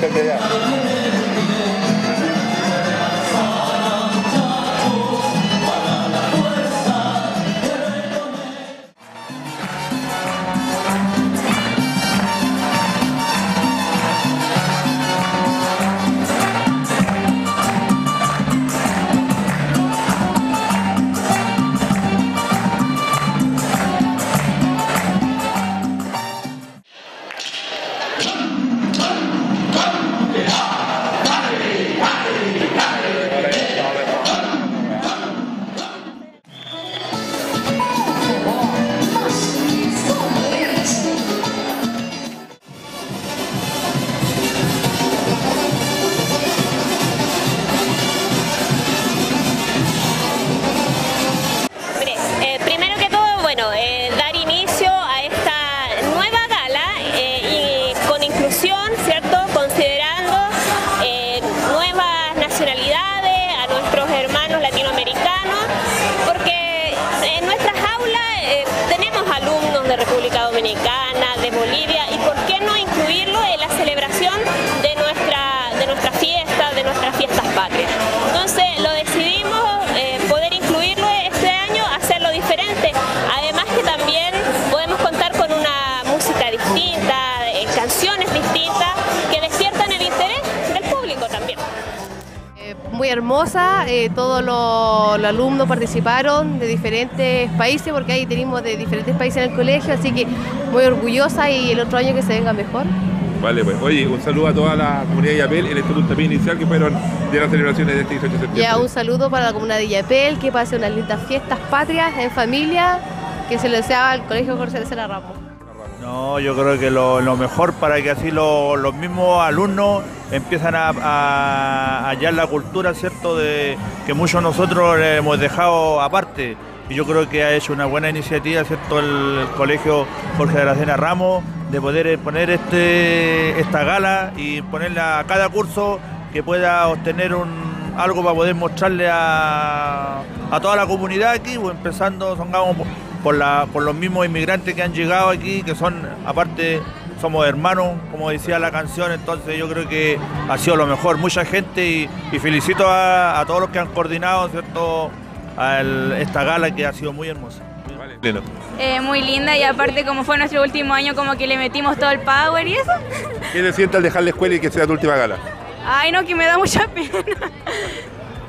就这样。Distintas que despiertan el interés del público también. Eh, muy hermosa, eh, todos los, los alumnos participaron de diferentes países, porque ahí tenemos de diferentes países en el colegio, así que muy orgullosa y el otro año que se venga mejor. Vale, pues. Oye, un saludo a toda la comunidad de Yapel en este puntapié inicial que fueron de las celebraciones de este 18 de septiembre. Ya un saludo para la comunidad de Yapel, que pase unas lindas fiestas patrias en familia, que se lo deseaba al Colegio Jorge de Sena Ramos. No, yo creo que lo, mejor para que así lo- los mismos alumnos empiezan a, hallar la cultura, ¿cierto? De que muchos nosotros le hemos dejado aparte. Y yo creo que ha hecho una buena iniciativa, ¿cierto? El, colegio Jorge de la Cena Ramos, de poder poner este, esta gala y ponerla a cada curso que pueda obtener un, algo para poder mostrarle a, a toda la comunidad aquí, o empezando, songamos, por- la, por los mismos inmigrantes que han llegado aquí, que son, aparte, somos hermanos, como decía la canción, entonces yo creo que ha sido lo mejor, mucha gente y, y felicito a, a todos los que han coordinado, ¿cierto?, a el- esta gala que ha sido muy hermosa. Eh, muy linda y aparte como fue nuestro último año como que le metimos todo el power y eso. ¿Qué te siente al dejar la escuela y que sea tu última gala? Ay no, que me da mucha pena.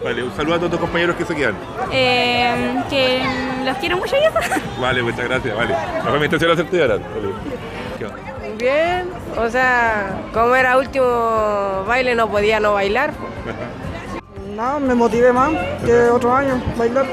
Vale, un saludo a todos tus compañeros que se quedan. Eh, que los quiero mucho y eso. Vale, muchas gracias, vale. Nos vemos en tercera acertado ahora. Vale. Bien, o sea, como era último baile no podía no bailar. No, me motivé más que otros años bailar.